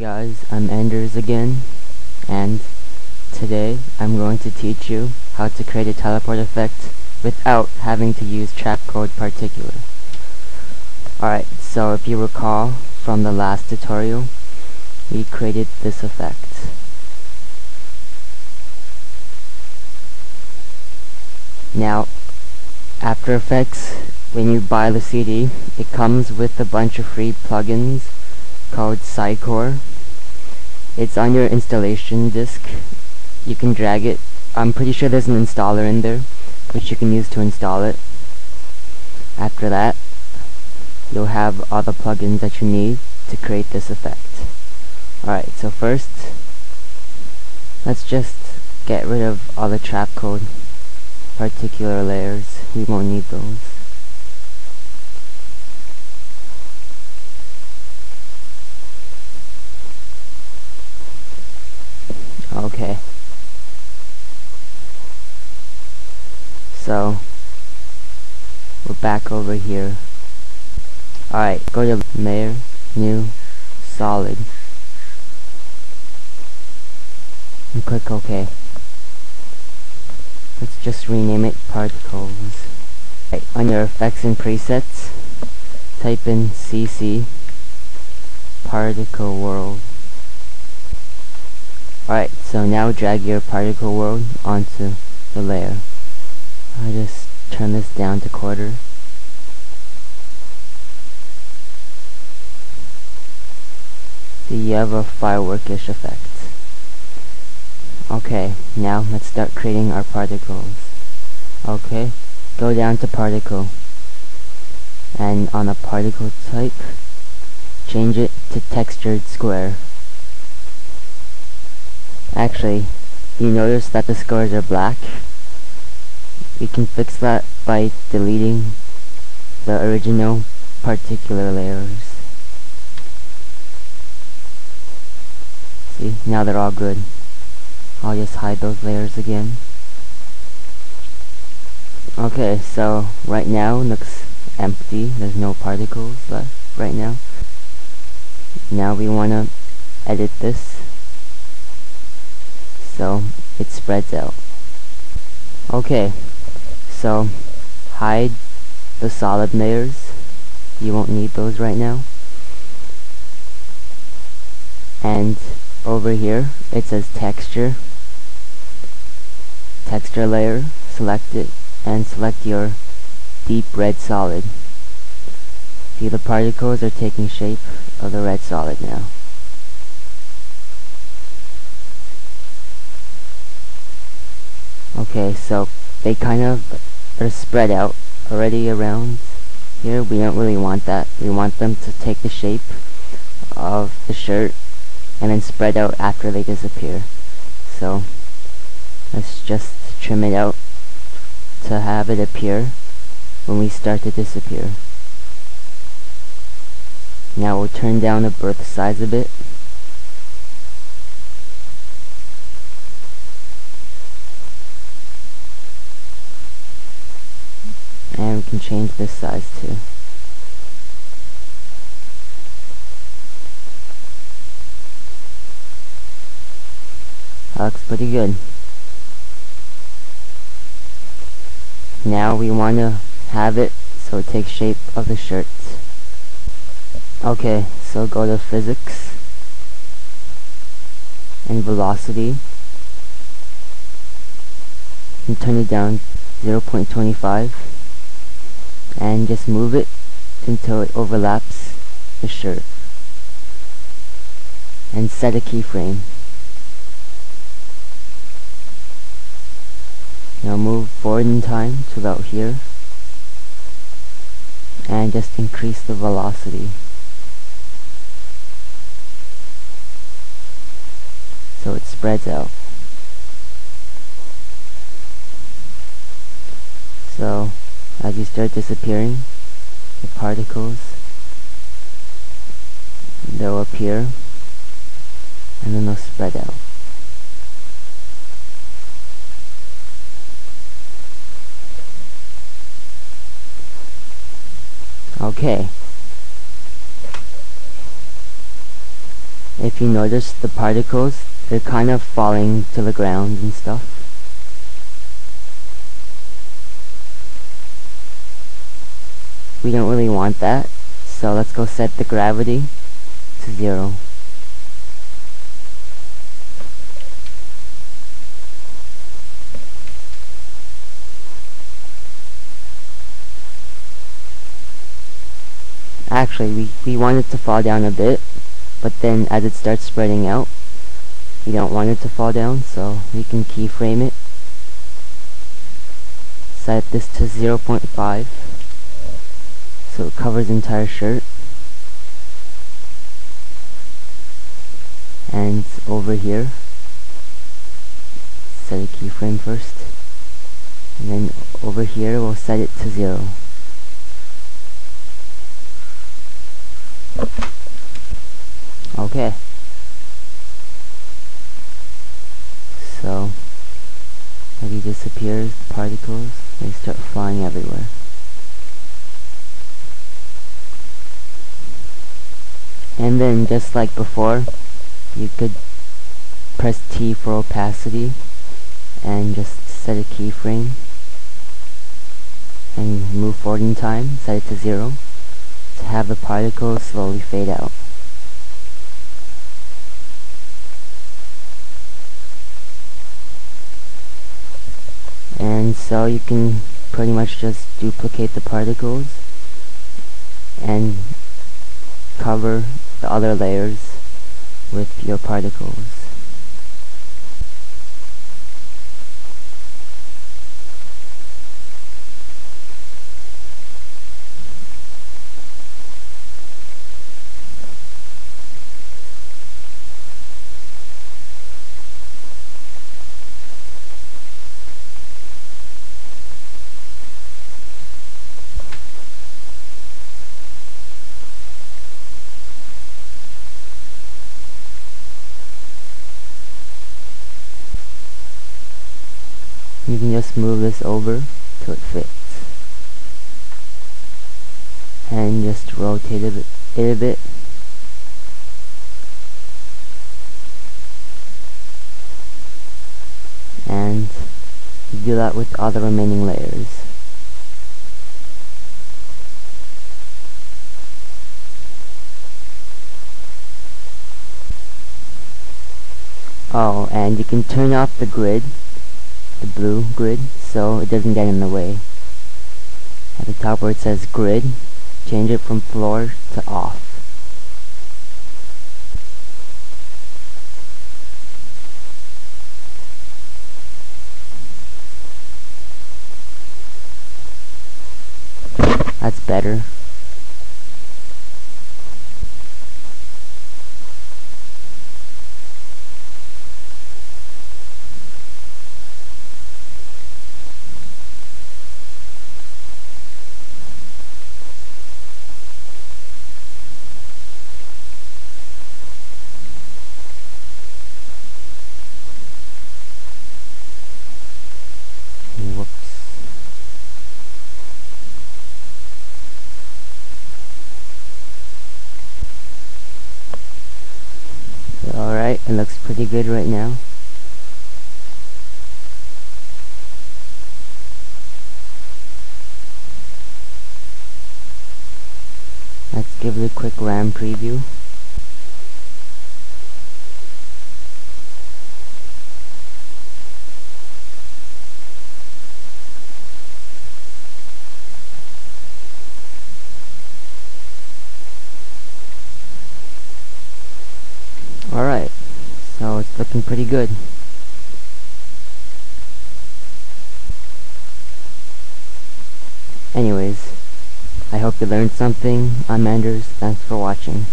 guys, I'm Anders again, and today I'm going to teach you how to create a teleport effect without having to use Trapcode Particular. Alright, so if you recall from the last tutorial, we created this effect. Now, After Effects, when you buy the CD, it comes with a bunch of free plugins called Cycore. It's on your installation disk. You can drag it. I'm pretty sure there's an installer in there, which you can use to install it. After that, you'll have all the plugins that you need to create this effect. Alright, so first, let's just get rid of all the trap code particular layers. We won't need those. Okay. So, we're back over here. Alright, go to layer, new, solid. And click OK. Let's just rename it particles. Right, on your effects and presets, type in CC particle world. Alright, so now drag your particle world onto the layer. I just turn this down to quarter. So you have a fireworkish effect. Okay, now let's start creating our particles. Okay, go down to particle. And on a particle type, change it to textured square. Actually, you notice that the squares are black? We can fix that by deleting the original particular layers. See, now they're all good. I'll just hide those layers again. Okay, so right now looks empty. There's no particles left right now. Now we want to edit this so it spreads out. Okay, so hide the solid layers. You won't need those right now. And over here it says texture. Texture layer, select it and select your deep red solid. See the particles are taking shape of the red solid now. Okay, so they kind of are spread out already around here. We don't really want that. We want them to take the shape of the shirt and then spread out after they disappear. So let's just trim it out to have it appear when we start to disappear. Now we'll turn down the birth size a bit. And we can change this size too. That looks pretty good. Now we want to have it so it takes shape of the shirt. Okay, so go to physics and velocity and turn it down 0.25 and just move it until it overlaps the shirt. And set a keyframe. Now move forward in time to about here. And just increase the velocity. So it spreads out so as you start disappearing, the particles, they'll appear and then they'll spread out. Okay. if you notice the particles, they're kind of falling to the ground and stuff. We don't really want that, so let's go set the gravity to zero. Actually, we, we want it to fall down a bit, but then as it starts spreading out, we don't want it to fall down, so we can keyframe it. Set this to 0.5, so it covers the entire shirt. And over here, set a keyframe first, and then over here we'll set it to 0. Okay. So, as he disappears, the particles, they start flying everywhere. And then, just like before, you could press T for opacity and just set a keyframe and move forward in time, set it to zero to have the particles slowly fade out. And so you can pretty much just duplicate the particles and cover the other layers with your particles. You can just move this over till it fits. And just rotate it a bit and do that with all the remaining layers. Oh and you can turn off the grid the blue grid so it doesn't get in the way. At the top where it says grid, change it from floor to off. That's better. Alright, it looks pretty good right now. Let's give it a quick RAM preview. Alright, so it's looking pretty good. Anyways, I hope you learned something. I'm Anders, thanks for watching.